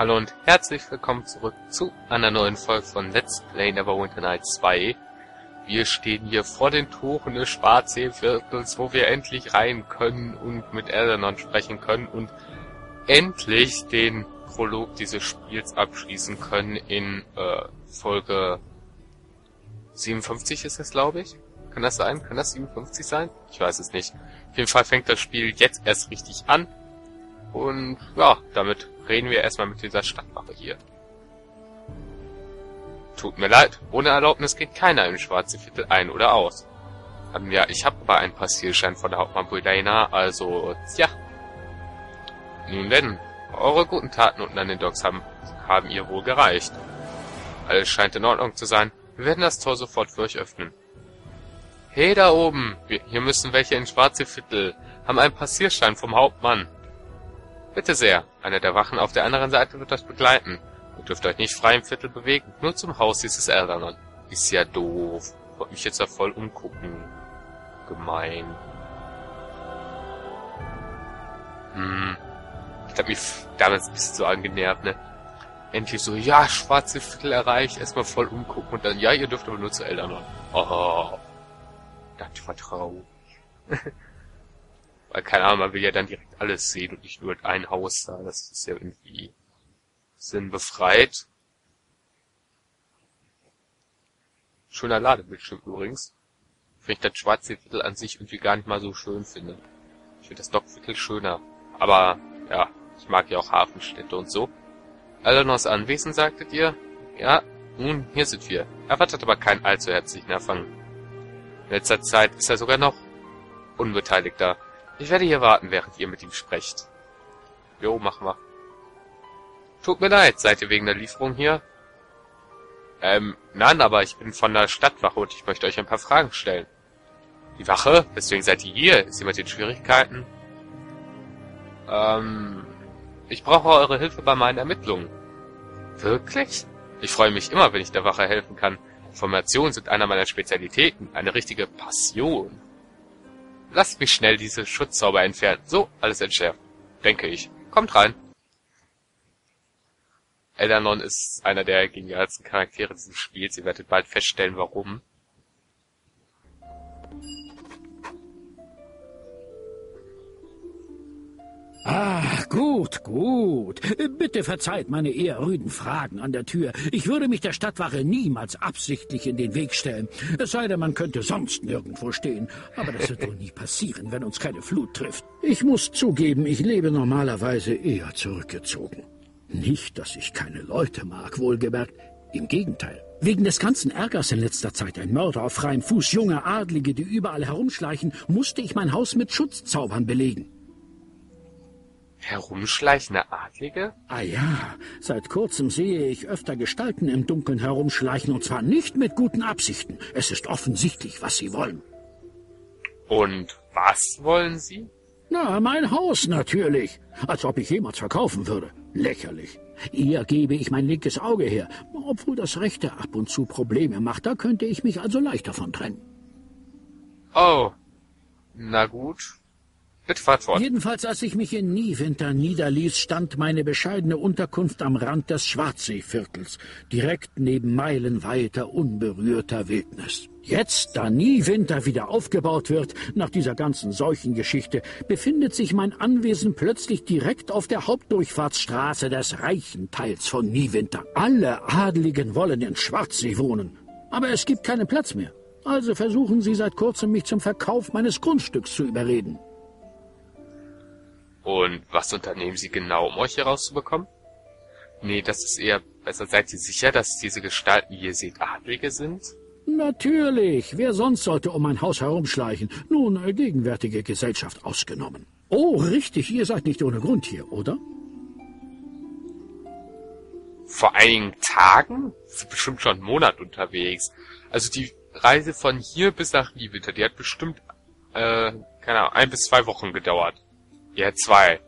Hallo und herzlich willkommen zurück zu einer neuen Folge von Let's Play Neverwinter Night 2. Wir stehen hier vor den Toren des Schwarzseeviertels, wo wir endlich rein können und mit Eldanon sprechen können und endlich den Prolog dieses Spiels abschließen können in äh, Folge 57 ist es, glaube ich. Kann das sein? Kann das 57 sein? Ich weiß es nicht. Auf jeden Fall fängt das Spiel jetzt erst richtig an. Und ja, damit reden wir erstmal mit dieser Stadtwache hier. Tut mir leid, ohne Erlaubnis geht keiner im Schwarze Viertel ein oder aus. Ähm, ja, ich habe aber einen Passierschein von der Hauptmann Buldaina, also, tja. Nun denn, eure guten Taten unten an den Docks haben, haben ihr wohl gereicht. Alles scheint in Ordnung zu sein. Wir werden das Tor sofort für euch öffnen. Hey da oben, wir, hier müssen welche ins Schwarze Viertel, haben einen Passierschein vom Hauptmann. Bitte sehr, einer der Wachen auf der anderen Seite wird euch begleiten. Ihr dürft euch nicht frei im Viertel bewegen, nur zum Haus dieses Eldanon. Ist ja doof. Wollte mich jetzt ja voll umgucken. Gemein. Hm. Ich hab mich damals ein bisschen so angenervt, ne? Endlich so, ja, schwarze Viertel erreicht, erstmal voll umgucken und dann, ja, ihr dürft aber nur zu Eldanon. Oh. Das war traurig. Weil, keine Ahnung, man will ja dann direkt alles sehen und nicht nur ein Haus da. Das ist ja irgendwie sinnbefreit. Schöner Ladebildschirm übrigens. Wenn ich das schwarze Viertel an sich irgendwie gar nicht mal so schön finde. Ich finde das Dockviertel schöner. Aber, ja, ich mag ja auch Hafenstädte und so. Eleanors Anwesen, sagtet ihr? Ja, nun, hier sind wir. Erwartet aber keinen allzu herzlichen Erfang. In letzter Zeit ist er sogar noch unbeteiligter. Ich werde hier warten, während ihr mit ihm sprecht. Jo, machen wir. Tut mir leid, seid ihr wegen der Lieferung hier? Ähm, nein, aber ich bin von der Stadtwache und ich möchte euch ein paar Fragen stellen. Die Wache? Weswegen seid ihr hier? Ist jemand in Schwierigkeiten? Ähm, ich brauche eure Hilfe bei meinen Ermittlungen. Wirklich? Ich freue mich immer, wenn ich der Wache helfen kann. Informationen sind einer meiner Spezialitäten, eine richtige Passion. Lasst mich schnell diese Schutzzauber entfernen. So, alles entschärft. Denke ich. Kommt rein. Eldanon ist einer der genialsten Charaktere dieses Spiels. Ihr werdet bald feststellen, warum. Ach, gut, gut. Bitte verzeiht meine eher rüden Fragen an der Tür. Ich würde mich der Stadtwache niemals absichtlich in den Weg stellen. Es sei denn, man könnte sonst nirgendwo stehen. Aber das wird wohl nie passieren, wenn uns keine Flut trifft. Ich muss zugeben, ich lebe normalerweise eher zurückgezogen. Nicht, dass ich keine Leute mag, wohlgemerkt. Im Gegenteil. Wegen des ganzen Ärgers in letzter Zeit, ein Mörder auf freiem Fuß, junge Adlige, die überall herumschleichen, musste ich mein Haus mit Schutzzaubern belegen. Herumschleichende Adlige? Ah ja, seit kurzem sehe ich öfter Gestalten im Dunkeln herumschleichen, und zwar nicht mit guten Absichten. Es ist offensichtlich, was sie wollen. Und was wollen sie? Na, mein Haus natürlich. Als ob ich jemals verkaufen würde. Lächerlich. Eher gebe ich mein linkes Auge her, obwohl das rechte ab und zu Probleme macht. Da könnte ich mich also leicht davon trennen. Oh. Na gut. Jedenfalls, als ich mich in Niewinter niederließ, stand meine bescheidene Unterkunft am Rand des Schwarzseeviertels, direkt neben meilenweiter unberührter Wildnis. Jetzt, da Niewinter wieder aufgebaut wird, nach dieser ganzen Seuchengeschichte, befindet sich mein Anwesen plötzlich direkt auf der Hauptdurchfahrtsstraße des reichen Teils von Niewinter. Alle Adligen wollen in Schwarzsee wohnen, aber es gibt keinen Platz mehr. Also versuchen sie seit kurzem, mich zum Verkauf meines Grundstücks zu überreden. Und was unternehmen Sie genau, um euch hier rauszubekommen? Nee, das ist eher besser. Seid ihr sicher, dass diese Gestalten, die ihr seht, Adlige sind? Natürlich. Wer sonst sollte um ein Haus herumschleichen? Nun, äh, gegenwärtige Gesellschaft ausgenommen. Oh, richtig, ihr seid nicht ohne Grund hier, oder? Vor einigen Tagen? Sind bestimmt schon einen Monat unterwegs. Also die Reise von hier bis nach Niewinter, die hat bestimmt, äh, keine Ahnung, ein bis zwei Wochen gedauert. Ja, zwei.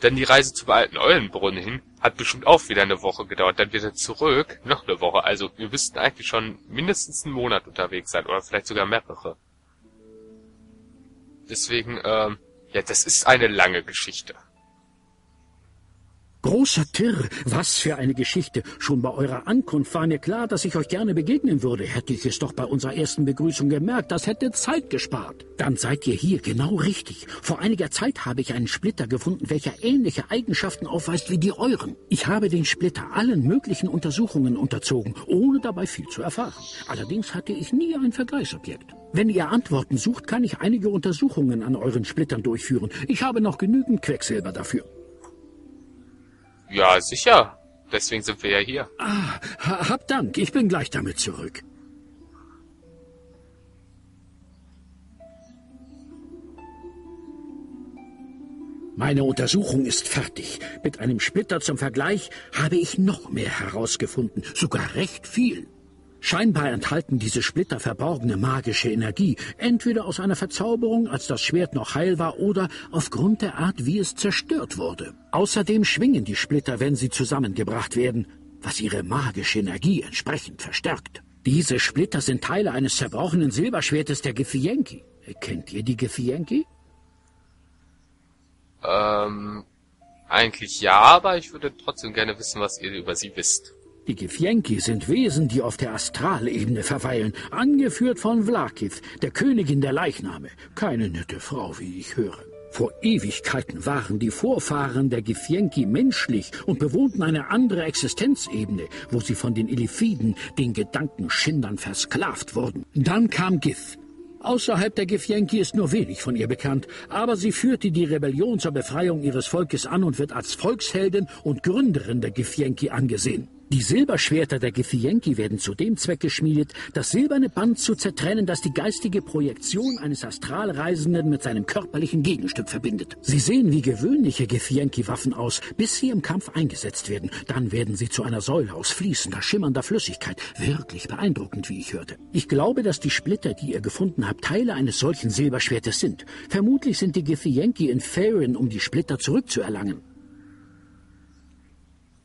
Dann die Reise zum alten Eulenbrunnen hin hat bestimmt auch wieder eine Woche gedauert. Dann wieder zurück, noch eine Woche. Also wir müssten eigentlich schon mindestens einen Monat unterwegs sein oder vielleicht sogar mehrere. Deswegen, ähm, ja, das ist eine lange Geschichte. Großer Tirr, was für eine Geschichte. Schon bei eurer Ankunft war mir klar, dass ich euch gerne begegnen würde. Hätte ich es doch bei unserer ersten Begrüßung gemerkt, das hätte Zeit gespart. Dann seid ihr hier genau richtig. Vor einiger Zeit habe ich einen Splitter gefunden, welcher ähnliche Eigenschaften aufweist wie die euren. Ich habe den Splitter allen möglichen Untersuchungen unterzogen, ohne dabei viel zu erfahren. Allerdings hatte ich nie ein Vergleichsobjekt. Wenn ihr Antworten sucht, kann ich einige Untersuchungen an euren Splittern durchführen. Ich habe noch genügend Quecksilber dafür. Ja, sicher. Deswegen sind wir ja hier. Ah, hab Dank. Ich bin gleich damit zurück. Meine Untersuchung ist fertig. Mit einem Splitter zum Vergleich habe ich noch mehr herausgefunden, sogar recht viel. Scheinbar enthalten diese Splitter verborgene magische Energie, entweder aus einer Verzauberung, als das Schwert noch heil war, oder aufgrund der Art, wie es zerstört wurde. Außerdem schwingen die Splitter, wenn sie zusammengebracht werden, was ihre magische Energie entsprechend verstärkt. Diese Splitter sind Teile eines zerbrochenen Silberschwertes der Githyenki. Kennt ihr die Githyenki? Ähm, eigentlich ja, aber ich würde trotzdem gerne wissen, was ihr über sie wisst. Die Githyenki sind Wesen, die auf der Astralebene verweilen, angeführt von Vlakith, der Königin der Leichname. Keine nette Frau, wie ich höre. Vor Ewigkeiten waren die Vorfahren der Githyenki menschlich und bewohnten eine andere Existenzebene, wo sie von den Elifiden, den Gedankenschindern, versklavt wurden. Dann kam Gith. Außerhalb der Githyenki ist nur wenig von ihr bekannt, aber sie führte die Rebellion zur Befreiung ihres Volkes an und wird als Volksheldin und Gründerin der Githyenki angesehen. Die Silberschwerter der Githyenki werden zu dem Zweck geschmiedet, das silberne Band zu zertrennen, das die geistige Projektion eines Astralreisenden mit seinem körperlichen Gegenstück verbindet. Sie sehen wie gewöhnliche Githyenki-Waffen aus, bis sie im Kampf eingesetzt werden. Dann werden sie zu einer Säule aus fließender, schimmernder Flüssigkeit. Wirklich beeindruckend, wie ich hörte. Ich glaube, dass die Splitter, die ihr gefunden habt, Teile eines solchen Silberschwertes sind. Vermutlich sind die Githyenki in Faerun, um die Splitter zurückzuerlangen.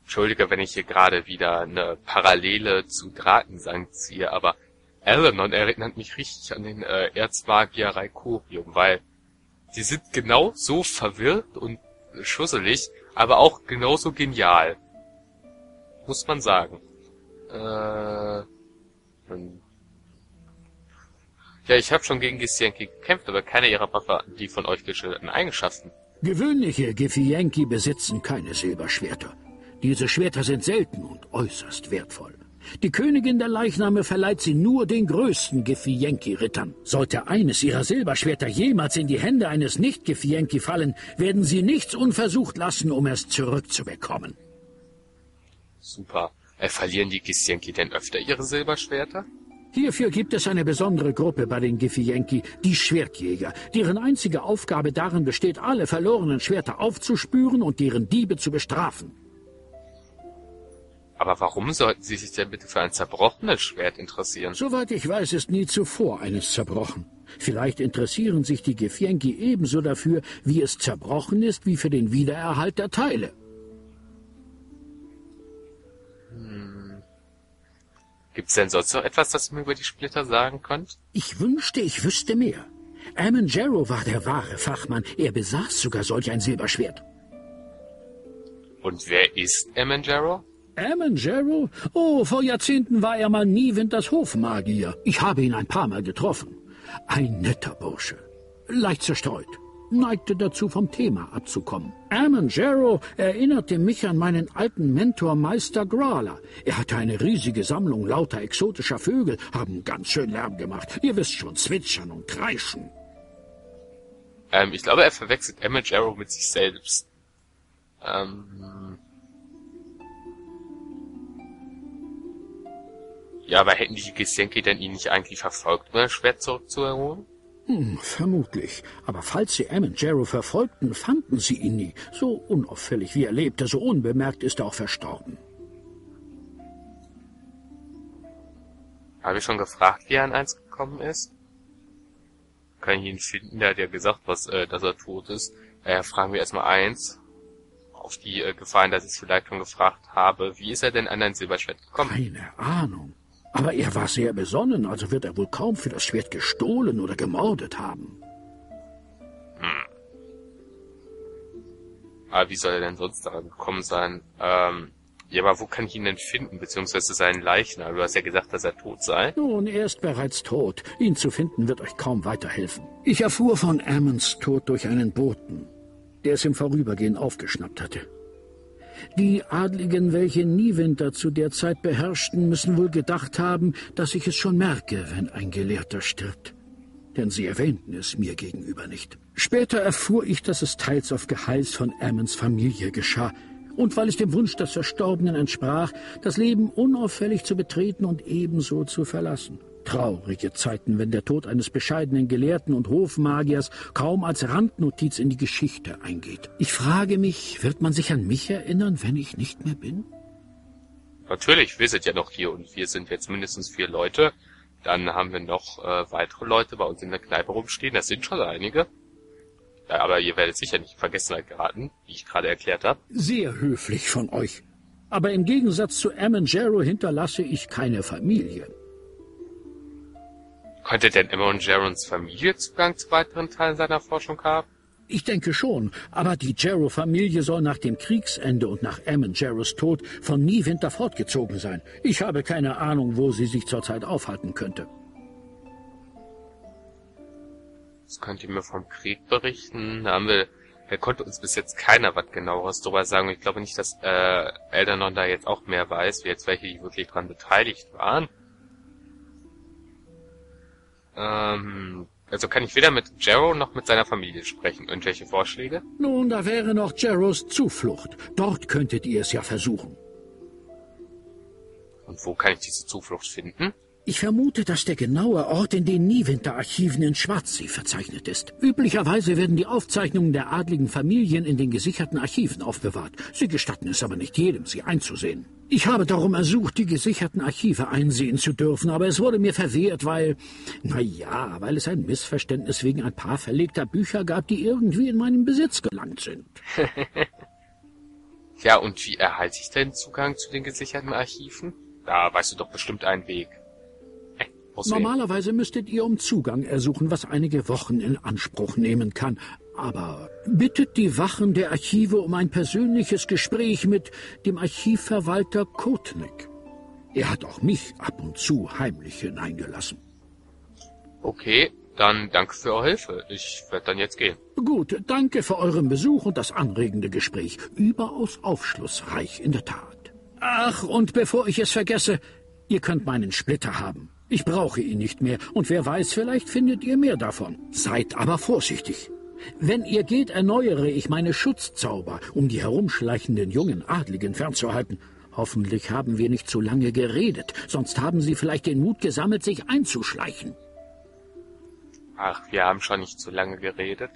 Entschuldige, wenn ich hier gerade wieder eine Parallele zu Drakensang ziehe, aber Eleanor erinnert mich richtig an den äh, Erzmagier Raikorium, weil die sind genau so verwirrt und schusselig, aber auch genauso genial. Muss man sagen. Äh, hm. ja, ich habe schon gegen Githyanki gekämpft, aber keine ihrer Waffe die von euch geschilderten Eigenschaften. Gewöhnliche Githyanki besitzen keine Silberschwerter. Diese Schwerter sind selten und äußerst wertvoll. Die Königin der Leichname verleiht sie nur den größten Githyenki-Rittern. Sollte eines ihrer Silberschwerter jemals in die Hände eines Nicht-Githyenki fallen, werden sie nichts unversucht lassen, um es zurückzubekommen. Super. Äh, verlieren die Githyenki denn öfter ihre Silberschwerter? Hierfür gibt es eine besondere Gruppe bei den Githyenki, die Schwertjäger, deren einzige Aufgabe darin besteht, alle verlorenen Schwerter aufzuspüren und deren Diebe zu bestrafen. Aber warum sollten Sie sich denn bitte für ein zerbrochenes Schwert interessieren? Soweit ich weiß, ist nie zuvor eines zerbrochen. Vielleicht interessieren sich die Githyenki ebenso dafür, wie es zerbrochen ist, wie für den Wiedererhalt der Teile. Hm. Gibt's denn sonst noch etwas, das ihr mir über die Splitter sagen könnt? Ich wünschte, ich wüsste mehr. Ammon Jarrow war der wahre Fachmann. Er besaß sogar solch ein Silberschwert. Und wer ist Ammon Jarrow? Ammon Oh, vor Jahrzehnten war er mal nie Winters Hofmagier. Ich habe ihn ein paar Mal getroffen. Ein netter Bursche. Leicht zerstreut. Neigte dazu, vom Thema abzukommen. Ammon erinnerte mich an meinen alten Mentor Meister Grala. Er hatte eine riesige Sammlung lauter exotischer Vögel, haben ganz schön Lärm gemacht. Ihr wisst schon, zwitschern und kreischen. Ähm, ich glaube, er verwechselt Ammon mit sich selbst. Ähm, Ja, aber hätten die Gesenki denn ihn nicht eigentlich verfolgt, um das Schwert zurückzuholen? Hm, vermutlich. Aber falls sie Ammon verfolgten, fanden sie ihn nie. So unauffällig wie er lebte, so unbemerkt ist er auch verstorben. Habe ich schon gefragt, wie er an eins gekommen ist? Kann ich ihn finden, der hat ja gesagt, was, äh, dass er tot ist. Äh, fragen wir erstmal eins. Auf die äh, Gefallen, dass ich es vielleicht schon gefragt habe. Wie ist er denn an ein Silberschwert gekommen? Keine Ahnung. Aber er war sehr besonnen, also wird er wohl kaum für das Schwert gestohlen oder gemordet haben. Hm. Aber wie soll er denn sonst daran gekommen sein? Ähm, ja, aber wo kann ich ihn denn finden, beziehungsweise seinen Leichnam? Du hast ja gesagt, dass er tot sei. Nun, er ist bereits tot. Ihn zu finden wird euch kaum weiterhelfen. Ich erfuhr von Ammons Tod durch einen Boten, der es im Vorübergehen aufgeschnappt hatte. Die Adligen, welche Niewinter zu der Zeit beherrschten, müssen wohl gedacht haben, dass ich es schon merke, wenn ein Gelehrter stirbt. Denn sie erwähnten es mir gegenüber nicht. Später erfuhr ich, dass es teils auf Geheiß von Ammons Familie geschah, und weil es dem Wunsch des Verstorbenen entsprach, das Leben unauffällig zu betreten und ebenso zu verlassen. Traurige Zeiten, wenn der Tod eines bescheidenen Gelehrten und Hofmagiers kaum als Randnotiz in die Geschichte eingeht. Ich frage mich, wird man sich an mich erinnern, wenn ich nicht mehr bin? Natürlich, wir sind ja noch hier und wir sind jetzt mindestens vier Leute. Dann haben wir noch äh, weitere Leute bei uns in der Kneipe rumstehen. Das sind schon einige. Ja, aber ihr werdet sicher nicht in Vergessenheit geraten, wie ich gerade erklärt habe. Sehr höflich von euch. Aber im Gegensatz zu Ammon hinterlasse ich keine Familie. Konnte denn Ammon Familie Zugang zu weiteren Teilen seiner Forschung haben? Ich denke schon, aber die Jarrow-Familie soll nach dem Kriegsende und nach Ammon Jarrows Tod von Niewinter fortgezogen sein. Ich habe keine Ahnung, wo sie sich zurzeit aufhalten könnte. Das könnt ihr mir vom Krieg berichten. Da haben wir, da konnte uns bis jetzt keiner was genaueres darüber sagen. Ich glaube nicht, dass äh, Eldernon da jetzt auch mehr weiß, wie jetzt welche, die wirklich dran beteiligt waren. Ähm, also kann ich weder mit Jarrow noch mit seiner Familie sprechen. Irgendwelche Vorschläge? Nun, da wäre noch Jarrows Zuflucht. Dort könntet ihr es ja versuchen. Und wo kann ich diese Zuflucht finden? Ich vermute, dass der genaue Ort in den Niewinter-Archiven in Schwarzsee verzeichnet ist. Üblicherweise werden die Aufzeichnungen der adligen Familien in den gesicherten Archiven aufbewahrt. Sie gestatten es aber nicht jedem, sie einzusehen. Ich habe darum ersucht, die gesicherten Archive einsehen zu dürfen, aber es wurde mir verwehrt, weil, na ja, weil es ein Missverständnis wegen ein paar verlegter Bücher gab, die irgendwie in meinen Besitz gelangt sind. ja, und wie erhalte ich denn Zugang zu den gesicherten Archiven? Da weißt du doch bestimmt einen Weg. Normalerweise müsstet ihr um Zugang ersuchen, was einige Wochen in Anspruch nehmen kann. Aber bittet die Wachen der Archive um ein persönliches Gespräch mit dem Archivverwalter Kotnik. Er hat auch mich ab und zu heimlich hineingelassen. Okay, dann danke für eure Hilfe. Ich werde dann jetzt gehen. Gut, danke für euren Besuch und das anregende Gespräch. Überaus aufschlussreich, in der Tat. Ach, und bevor ich es vergesse, ihr könnt meinen Splitter haben. Ich brauche ihn nicht mehr, und wer weiß, vielleicht findet ihr mehr davon. Seid aber vorsichtig. Wenn ihr geht, erneuere ich meine Schutzzauber, um die herumschleichenden jungen Adligen fernzuhalten. Hoffentlich haben wir nicht zu lange geredet, sonst haben sie vielleicht den Mut gesammelt, sich einzuschleichen. Ach, wir haben schon nicht zu lange geredet.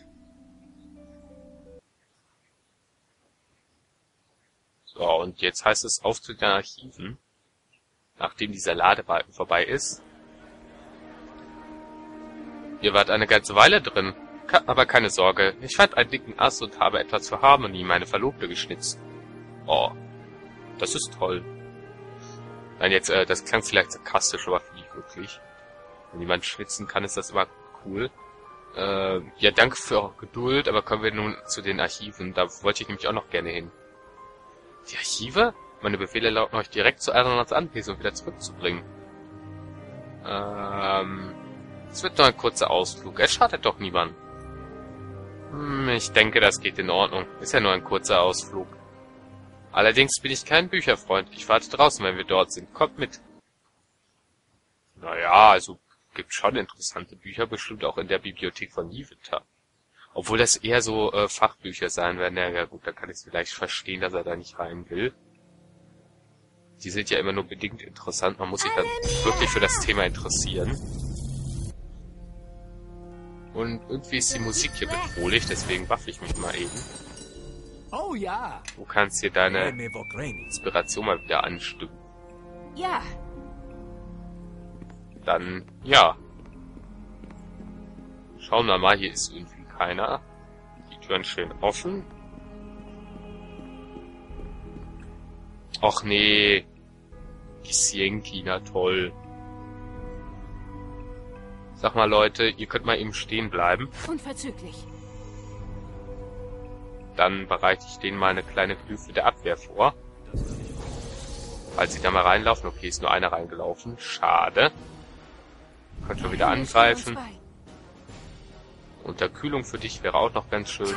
So, und jetzt heißt es auf zu den Archiven nachdem dieser Ladebalken vorbei ist. Ihr wart eine ganze Weile drin. Aber keine Sorge, ich fand einen dicken Ass und habe etwas für Harmony, meine Verlobte, geschnitzt. Oh, das ist toll. Nein, jetzt, äh, das klang vielleicht sarkastisch, aber für mich wirklich. Wenn jemand schwitzen kann, ist das immer cool. Äh, ja, danke für eure Geduld, aber kommen wir nun zu den Archiven. Da wollte ich nämlich auch noch gerne hin. Die Archive? Meine Befehle lauten euch direkt zu Aeronauts Anwesen und wieder zurückzubringen. Ähm, es wird nur ein kurzer Ausflug. Es schadet doch niemand. Hm, ich denke, das geht in Ordnung. Ist ja nur ein kurzer Ausflug. Allerdings bin ich kein Bücherfreund. Ich warte draußen, wenn wir dort sind. Kommt mit. Naja, also gibt schon interessante Bücher, bestimmt auch in der Bibliothek von Nivita. Obwohl das eher so äh, Fachbücher sein werden. Ja, gut, da kann ich es vielleicht verstehen, dass er da nicht rein will die sind ja immer nur bedingt interessant. Man muss sich dann wirklich für das Thema interessieren. Und irgendwie ist die Musik hier bedrohlich, deswegen waffe ich mich mal eben. Oh ja. Du kannst hier deine Inspiration mal wieder anstimmen. Ja. Dann, ja. Schauen wir mal, hier ist irgendwie keiner. Die Türen schön offen. Och nee. Die Sienki, na toll. Sag mal Leute, ihr könnt mal eben stehen bleiben. Unverzüglich. Dann bereite ich denen mal eine kleine Glyphe der Abwehr vor. Falls sie da mal reinlaufen. Okay, ist nur einer reingelaufen. Schade. Könnt schon wieder angreifen. Unterkühlung für dich wäre auch noch ganz schön.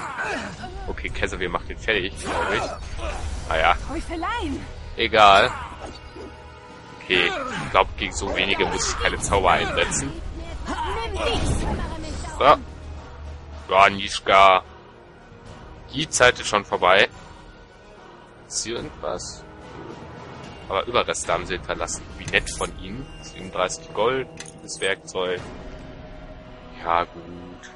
Okay, Casimir macht den fertig, glaube ich. Naja. Egal. Okay, ich glaube, gegen so wenige muss ich keine Zauber einsetzen. So. Ja, Nischka. Die Zeit ist schon vorbei. Ist hier irgendwas? Aber Überreste haben sie hinterlassen. Wie nett von ihnen. 37 Gold, das Werkzeug. Ja, gut.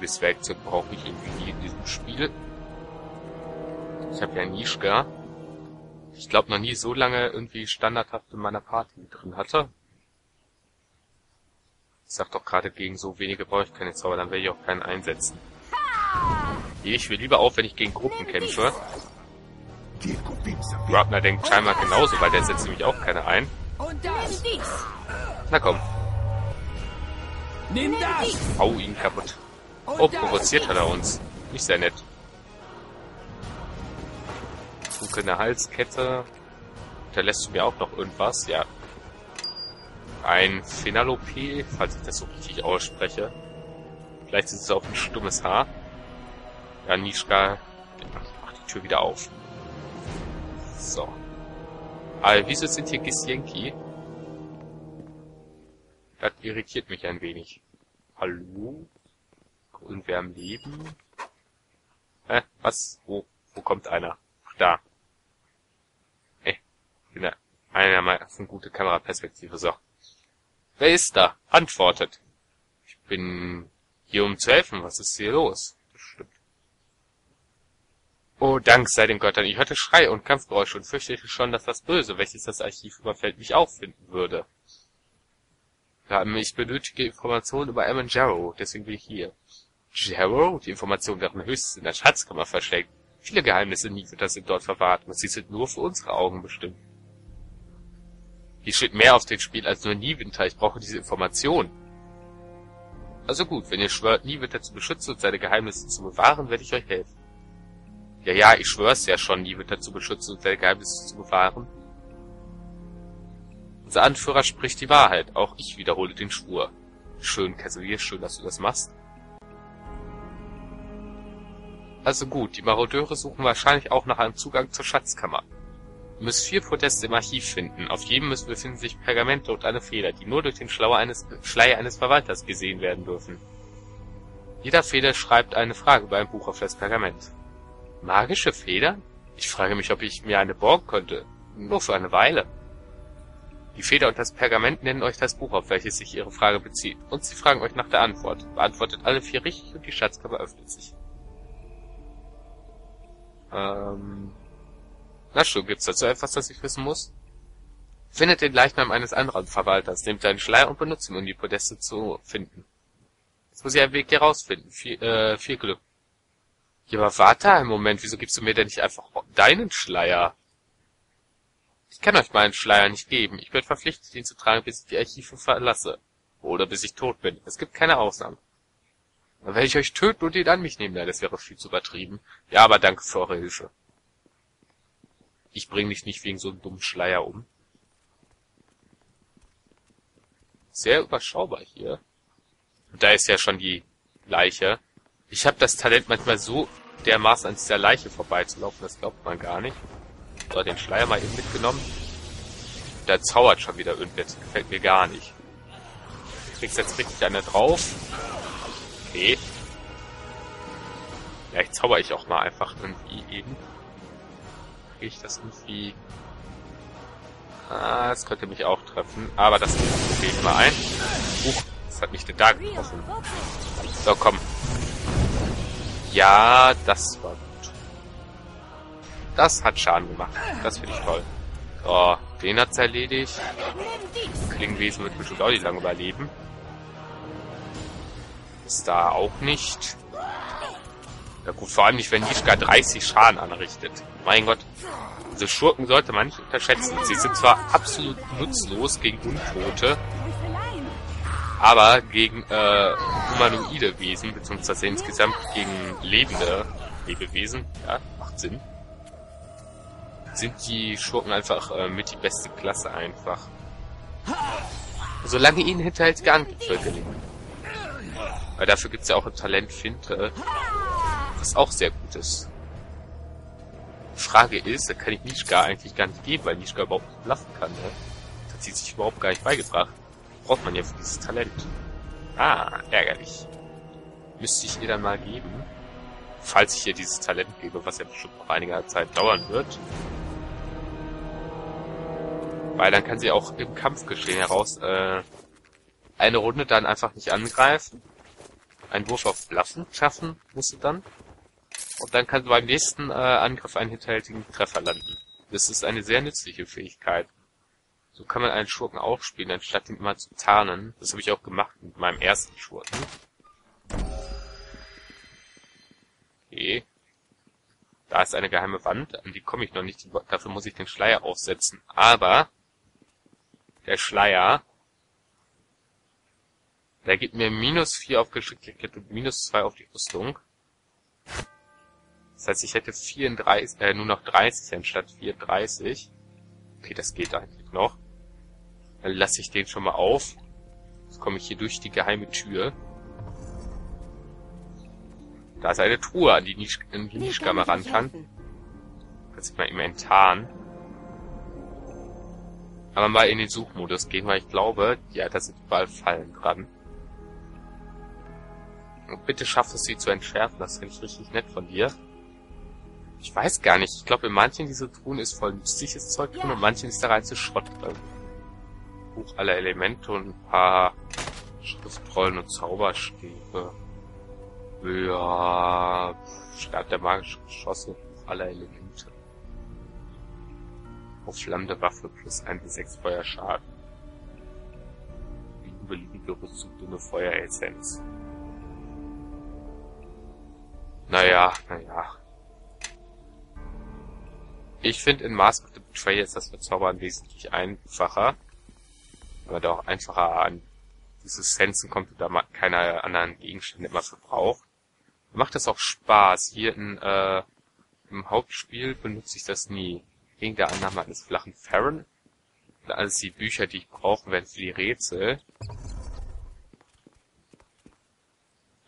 Das Werkzeug brauche ich irgendwie nie in diesem Spiel. Ich habe ja Nischka. Ich glaube noch nie so lange irgendwie standardhaft in meiner Party drin hatte. Ich sag doch gerade, gegen so wenige brauche ich keine Zauber, dann werde ich auch keinen einsetzen. Ich will lieber auf, wenn ich gegen Gruppen kämpfe. Grabner denkt scheinbar genauso, weil der setzt nämlich auch keine ein. Na komm. Nimm das! Hau ihn kaputt. Oh, provoziert hat er uns. Nicht sehr nett. Funkelnde Halskette. Hinterlässt du mir auch noch irgendwas? Ja. Ein Phenalope, falls ich das so richtig ausspreche. Vielleicht ist es auch ein stummes Haar. Ja, Nischka macht die Tür wieder auf. So. Aber wieso sind hier Gisjenki? Das irritiert mich ein wenig. Hallo? Und wer am Leben? Hä? Was? Wo? Wo kommt einer? Da. Da einigermaßen gute Kameraperspektive. So. Wer ist da? Antwortet. Ich bin hier, um zu helfen. Was ist hier los? Bestimmt. Oh, Dank sei den Göttern. Ich hörte Schrei und Kampfgeräusche und fürchtete schon, dass das Böse, welches das Archiv überfällt, mich auffinden würde. Ich benötige Informationen über Eamon Jarrow, deswegen bin ich hier. Jarrow? Die Informationen wären höchstens in der Schatzkammer versteckt. Viele Geheimnisse Nivetter sind dort verwahrt, und sie sind nur für unsere Augen bestimmt. Hier steht mehr auf dem Spiel als nur Niewinter. Ich brauche diese Information. Also gut, wenn ihr schwört, Niewinter zu beschützen und seine Geheimnisse zu bewahren, werde ich euch helfen. Ja, ja, ich schwör's ja schon, Niewinter zu beschützen und seine Geheimnisse zu bewahren. Unser Anführer spricht die Wahrheit. Auch ich wiederhole den Schwur. Schön, Casimir, schön, dass du das machst. Also gut, die Marodeure suchen wahrscheinlich auch nach einem Zugang zur Schatzkammer. Müsst vier Podeste im Archiv finden. Auf jedem müssen befinden sich Pergamente und eine Feder, die nur durch den Schleier eines, Schleier eines Verwalters gesehen werden dürfen. Jeder Feder schreibt eine Frage über ein Buch auf das Pergament. Magische Federn? Ich frage mich, ob ich mir eine borgen könnte. Nur für eine Weile. Die Feder und das Pergament nennen euch das Buch, auf welches sich ihre Frage bezieht. Und sie fragen euch nach der Antwort. Beantwortet alle vier richtig und die Schatzkammer öffnet sich. Ähm... Na schon, gibt's dazu etwas, das ich wissen muss? Findet den Leichnam eines anderen Verwalters, nehmt seinen Schleier und benutzt ihn, um die Podeste zu finden. Jetzt muss ich einen Weg hier rausfinden. Viel, äh, viel Glück. Ja, aber warte einen Moment, wieso gibst du mir denn nicht einfach deinen Schleier? Ich kann euch meinen Schleier nicht geben. Ich bin verpflichtet, ihn zu tragen, bis ich die Archive verlasse. Oder bis ich tot bin. Es gibt keine Ausnahmen. Dann werde ich euch töten und ihn an mich nehmen. Ja, das wäre viel zu übertrieben. Ja, aber danke für eure Hilfe. Ich bringe dich nicht wegen so einem dummen Schleier um. Sehr überschaubar hier. Und da ist ja schon die Leiche. Ich habe das Talent manchmal so dermaßen an dieser Leiche vorbeizulaufen, das glaubt man gar nicht. So, den Schleier mal eben mitgenommen. Der zaubert schon wieder irgendwer, das gefällt mir gar nicht. Kriegst jetzt richtig eine drauf. Okay. Vielleicht zauber ich auch mal einfach irgendwie eben kriege ich das irgendwie... Ah, das könnte mich auch treffen. Aber das probiere ich mal ein. Huch, das hat mich denn da getroffen. So, komm. Ja, das war gut. Das hat Schaden gemacht. Das finde ich toll. So, den hat's erledigt. Klingenwesen wird bestimmt auch nicht lange überleben. Ist da auch nicht. Ja gut, vor allem nicht, wenn Nischka 30 Schaden anrichtet. Mein Gott. Diese Schurken sollte man nicht unterschätzen. Sie sind zwar absolut nutzlos gegen Untote, Aber gegen äh, humanoide Wesen, beziehungsweise insgesamt gegen lebende Lebewesen, ja, macht Sinn, sind die Schurken einfach äh, mit die beste Klasse einfach. Solange ihnen hinterhält gar nicht gelingen. Weil dafür gibt's ja auch ein Talent Finte, was auch sehr gut ist. Frage ist, da kann ich Nishka eigentlich gar nicht geben, weil Nishka überhaupt nicht bluffen kann. Ne? Das hat sie sich überhaupt gar nicht beigebracht. Braucht man ja für dieses Talent. Ah, ärgerlich. Müsste ich ihr dann mal geben. Falls ich ihr dieses Talent gebe, was ja bestimmt noch einiger Zeit dauern wird. Weil dann kann sie auch im Kampfgeschehen heraus äh, eine Runde dann einfach nicht angreifen. Einen Wurf auf Bluffen schaffen muss sie dann. Und dann kann beim nächsten äh, Angriff einen hinterhältigen Treffer landen. Das ist eine sehr nützliche Fähigkeit. So kann man einen Schurken auch spielen, anstatt ihn immer zu tarnen. Das habe ich auch gemacht mit meinem ersten Schurken. Okay. Da ist eine geheime Wand, an die komme ich noch nicht. Dafür muss ich den Schleier aufsetzen. Aber der Schleier, der gibt mir minus 4 auf Geschicklichkeit und minus 2 auf die Rüstung. Das heißt, ich hätte 34, äh, nur noch 30 anstatt 34. Okay, das geht eigentlich noch. Dann lasse ich den schon mal auf. Jetzt komme ich hier durch die geheime Tür. Da ist eine Truhe, an die, Nisch an die Nischka mal ran kann. Kannst du mal eben enttarnen. Aber mal in den Suchmodus gehen, weil ich glaube, ja, da sind überall Fallen dran. Und bitte schaff es, sie zu entschärfen. Das finde ich richtig nett von dir. Ich weiß gar nicht. Ich glaube, in manchen dieser Truhen ist voll nützliches Zeug drin und manchen ist da rein zu Schrott drin. Buch aller Elemente und ein paar Schriftrollen und Zauberstäbe. Ja, Stab der magischen Geschosse, Buch aller Elemente. Auf flammende Waffe plus 1 bis 6 Feuerschaden. Wie überliegende Rüstung dünne Feueressenz. Naja, naja. Ich finde in Mask of the Betrayer ist das Verzaubern wesentlich einfacher. Weil da auch einfacher an diese Sensen kommt und da man keine anderen Gegenstände immer verbraucht. Macht das auch Spaß. Hier in, äh, im Hauptspiel benutze ich das nie. Gegen der Annahme eines flachen Farron. Alles die Bücher, die ich brauche, werden für die Rätsel.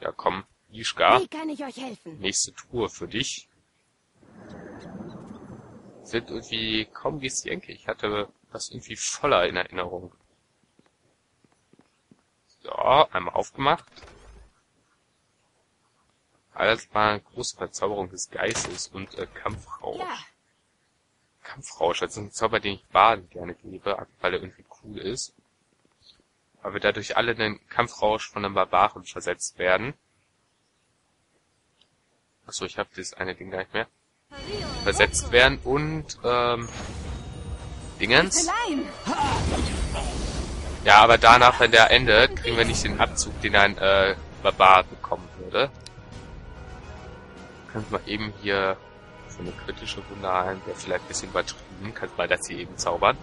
Ja, komm. Ischka. Wie kann ich euch helfen? Nächste Tour für dich. Sind irgendwie kaum Geschenke. Ich hatte das irgendwie voller in Erinnerung. So, einmal aufgemacht. Alles war eine große Verzauberung des Geistes und äh, Kampfrausch. Ja, Kampfrausch, das ist ein Zauber, den ich Baden gerne gebe, weil er irgendwie cool ist. Weil wir dadurch alle in den Kampfrausch von einem Barbaren versetzt werden. Achso, ich habe das eine Ding gar nicht mehr. Versetzt werden und, ähm, Dingens. Ja, aber danach, wenn der endet, kriegen wir nicht den Abzug, den ein, äh, Barbar bekommen würde. Können wir eben hier so eine kritische Wunde heilen, wäre vielleicht ein bisschen übertrieben, kann mal das hier eben zaubern.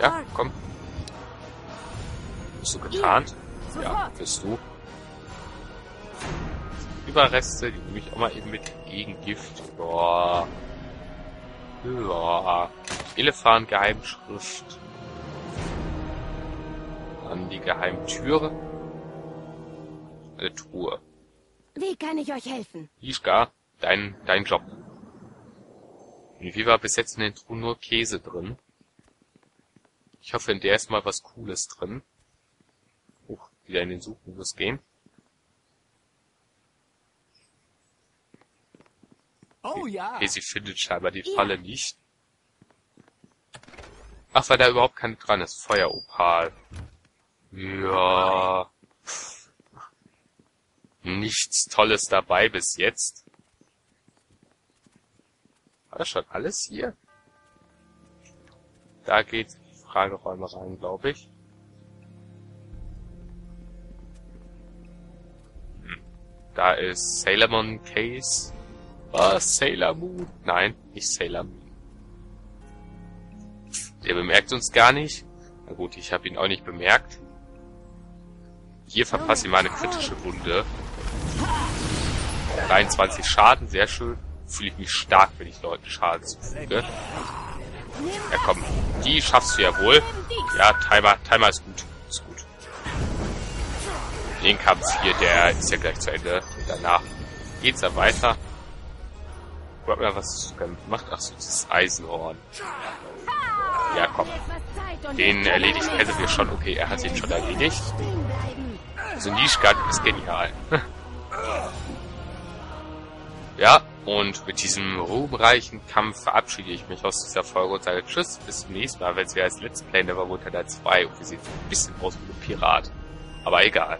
Ja, komm. Bist du getarnt? Ja, bist du. Überreste, die nehme ich auch mal eben mit gegen Gift. Boah. Ja. Elefant Geheimschrift. Dann die Geheimtüre. Eine Truhe. Wie kann ich euch helfen? Ischka, dein, dein Job. Wie war bis jetzt in den Truhen nur Käse drin? Ich hoffe, in der ist mal was Cooles drin. Huch, wieder in den Suchmodus gehen. Oh ja. Okay, sie findet scheinbar die Falle nicht. Ach, weil da überhaupt keine dran ist. Feueropal. Ja. Nichts Tolles dabei bis jetzt. War das schon alles hier? Da geht die Frageräume rein, glaube ich. Hm. Da ist Sailor Moon Case. Was? Sailor Moon? Nein, nicht Sailor Moon. Der bemerkt uns gar nicht. Na gut, ich habe ihn auch nicht bemerkt. Hier verpasse ich meine kritische Wunde. 23 Schaden, sehr schön. Fühle ich mich stark, wenn ich Leuten Schaden zufüge. Ja komm, die schaffst du ja wohl. Ja, Timer, Timer ist gut. Ist gut. Den Kampf hier, der ist ja gleich zu Ende. Danach geht's ja weiter. Mal, was macht. Ach so, das Eisenhorn. Ja, komm. Den erledigt wir schon. Okay, er hat ihn schon erledigt. Also Nishgard ist genial. ja, und mit diesem ruhmreichen Kampf verabschiede ich mich aus dieser Folge und sage Tschüss, bis zum nächsten Mal, wenn es wieder als Let's Play Neverwinter 2 und wir sehen ein bisschen aus wie ein Pirat. Aber egal.